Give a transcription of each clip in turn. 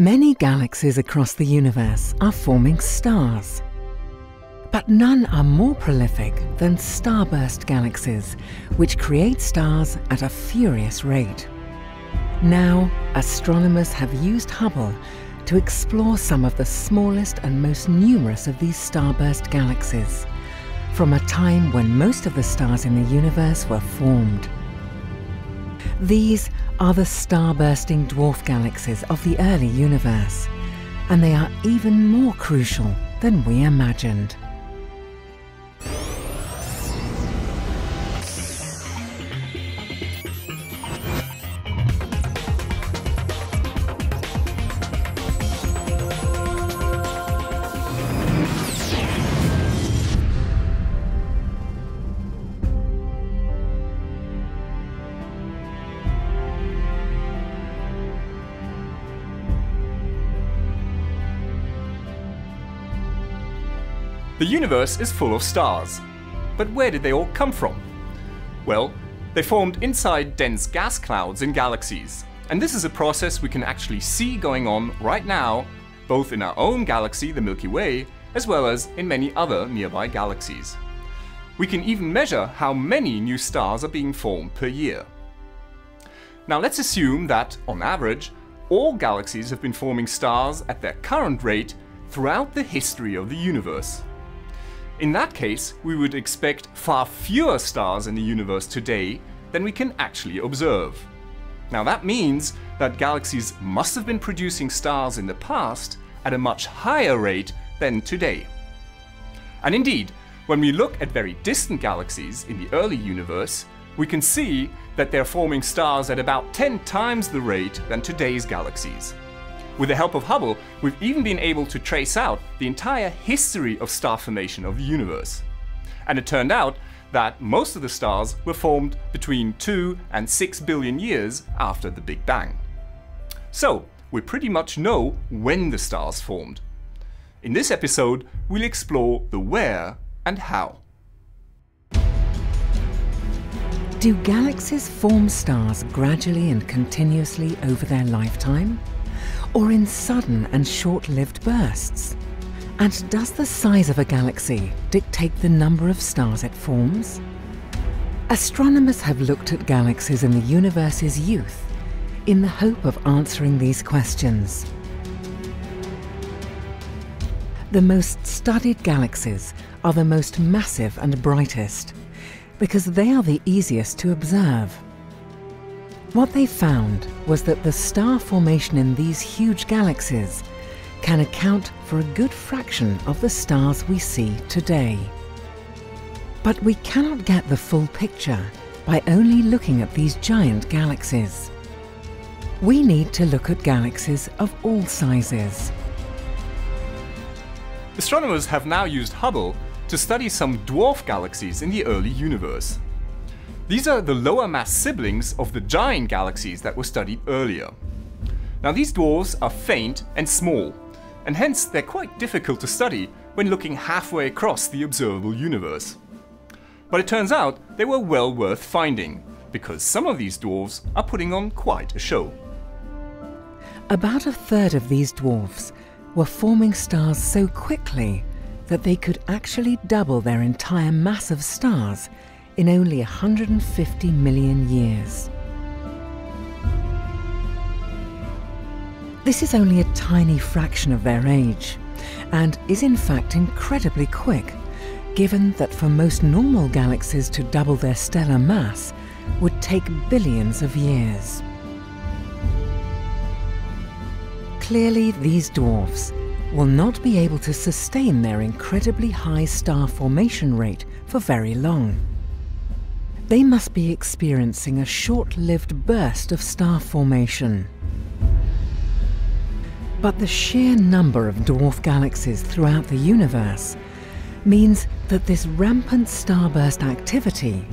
Many galaxies across the universe are forming stars. But none are more prolific than starburst galaxies, which create stars at a furious rate. Now, astronomers have used Hubble to explore some of the smallest and most numerous of these starburst galaxies, from a time when most of the stars in the universe were formed. These are the star-bursting dwarf galaxies of the early universe, and they are even more crucial than we imagined. The universe is full of stars. But where did they all come from? Well, they formed inside dense gas clouds in galaxies. And this is a process we can actually see going on right now, both in our own galaxy, the Milky Way, as well as in many other nearby galaxies. We can even measure how many new stars are being formed per year. Now let's assume that, on average, all galaxies have been forming stars at their current rate throughout the history of the universe. In that case, we would expect far fewer stars in the universe today than we can actually observe. Now that means that galaxies must have been producing stars in the past at a much higher rate than today. And indeed, when we look at very distant galaxies in the early universe, we can see that they're forming stars at about 10 times the rate than today's galaxies. With the help of Hubble, we've even been able to trace out the entire history of star formation of the universe. And it turned out that most of the stars were formed between 2 and 6 billion years after the Big Bang. So, we pretty much know when the stars formed. In this episode, we'll explore the where and how. Do galaxies form stars gradually and continuously over their lifetime? Or in sudden and short-lived bursts? And does the size of a galaxy dictate the number of stars it forms? Astronomers have looked at galaxies in the universe's youth in the hope of answering these questions. The most studied galaxies are the most massive and brightest because they are the easiest to observe. What they found was that the star formation in these huge galaxies can account for a good fraction of the stars we see today. But we cannot get the full picture by only looking at these giant galaxies. We need to look at galaxies of all sizes. Astronomers have now used Hubble to study some dwarf galaxies in the early universe. These are the lower mass siblings of the giant galaxies that were studied earlier. Now these dwarfs are faint and small, and hence they're quite difficult to study when looking halfway across the observable universe. But it turns out they were well worth finding, because some of these dwarfs are putting on quite a show. About a third of these dwarfs were forming stars so quickly that they could actually double their entire mass of stars in only 150 million years. This is only a tiny fraction of their age, and is in fact incredibly quick, given that for most normal galaxies to double their stellar mass would take billions of years. Clearly, these dwarfs will not be able to sustain their incredibly high star formation rate for very long. They must be experiencing a short-lived burst of star formation. But the sheer number of dwarf galaxies throughout the universe means that this rampant starburst activity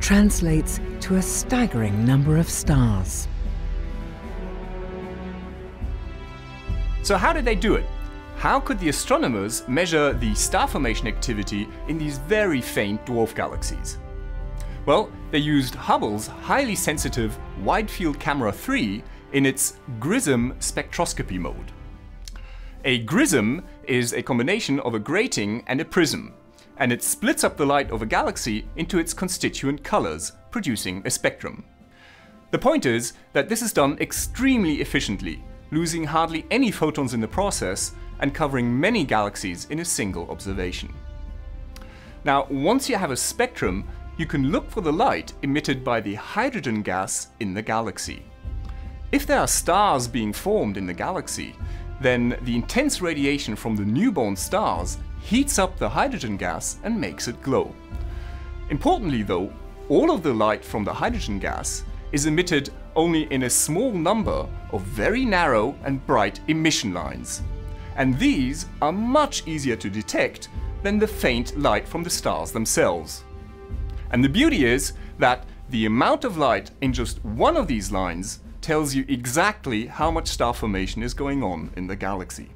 translates to a staggering number of stars. So how did they do it? How could the astronomers measure the star formation activity in these very faint dwarf galaxies? Well, they used Hubble's highly sensitive Wide Field Camera 3 in its GRISM spectroscopy mode. A GRISM is a combination of a grating and a prism, and it splits up the light of a galaxy into its constituent colors, producing a spectrum. The point is that this is done extremely efficiently, losing hardly any photons in the process and covering many galaxies in a single observation. Now, once you have a spectrum, you can look for the light emitted by the hydrogen gas in the galaxy. If there are stars being formed in the galaxy, then the intense radiation from the newborn stars heats up the hydrogen gas and makes it glow. Importantly though, all of the light from the hydrogen gas is emitted only in a small number of very narrow and bright emission lines. And these are much easier to detect than the faint light from the stars themselves. And the beauty is that the amount of light in just one of these lines tells you exactly how much star formation is going on in the galaxy.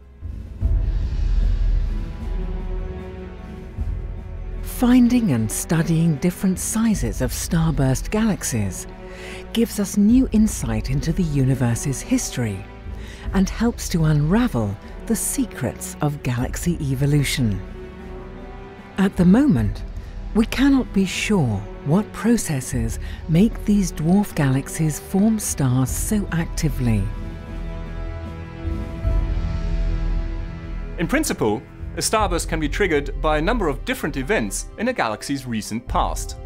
Finding and studying different sizes of starburst galaxies gives us new insight into the universe's history and helps to unravel the secrets of galaxy evolution. At the moment, we cannot be sure what processes make these dwarf galaxies form stars so actively. In principle, a starburst can be triggered by a number of different events in a galaxy's recent past.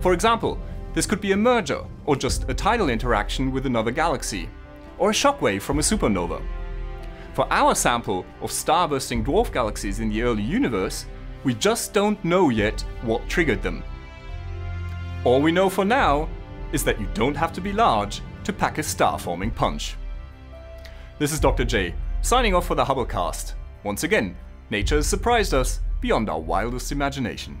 For example, this could be a merger, or just a tidal interaction with another galaxy, or a shockwave from a supernova. For our sample of starbursting dwarf galaxies in the early universe, we just don't know yet what triggered them. All we know for now is that you don't have to be large to pack a star-forming punch. This is Dr. J, signing off for the Hubblecast. Once again, nature has surprised us beyond our wildest imagination.